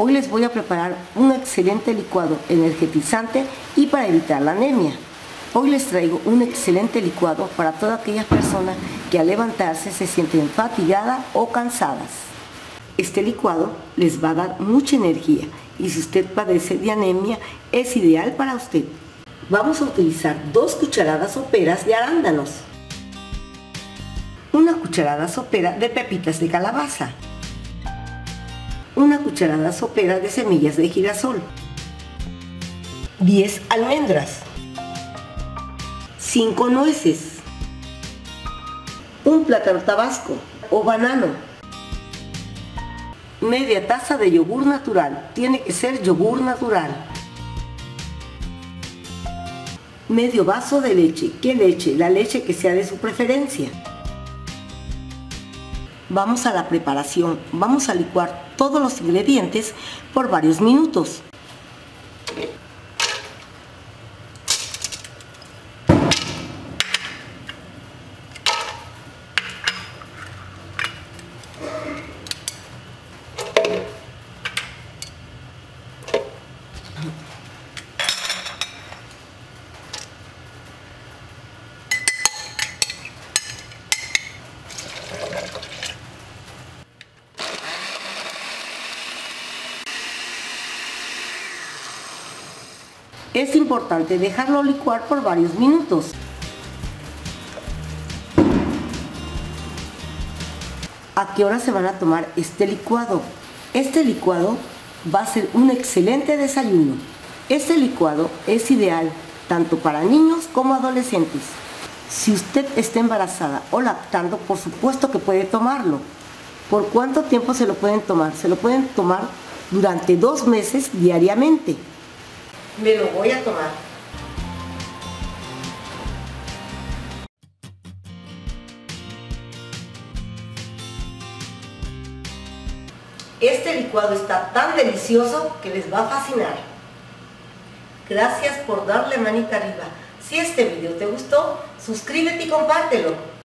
Hoy les voy a preparar un excelente licuado energetizante y para evitar la anemia. Hoy les traigo un excelente licuado para toda aquella persona que al levantarse se sienten fatigada o cansadas. Este licuado les va a dar mucha energía y si usted padece de anemia es ideal para usted. Vamos a utilizar dos cucharadas soperas de arándanos, una cucharada sopera de pepitas de calabaza, una cucharada sopera de semillas de girasol, 10 almendras, 5 nueces, un plátano tabasco o banano, media taza de yogur natural, tiene que ser yogur natural, medio vaso de leche, ¿qué leche? La leche que sea de su preferencia. Vamos a la preparación. Vamos a licuar todos los ingredientes por varios minutos. Es importante dejarlo licuar por varios minutos. ¿A qué hora se van a tomar este licuado? Este licuado va a ser un excelente desayuno. Este licuado es ideal tanto para niños como adolescentes. Si usted está embarazada o lactando, por supuesto que puede tomarlo. ¿Por cuánto tiempo se lo pueden tomar? Se lo pueden tomar durante dos meses diariamente me lo voy a tomar. Este licuado está tan delicioso que les va a fascinar. Gracias por darle manita arriba. Si este video te gustó, suscríbete y compártelo.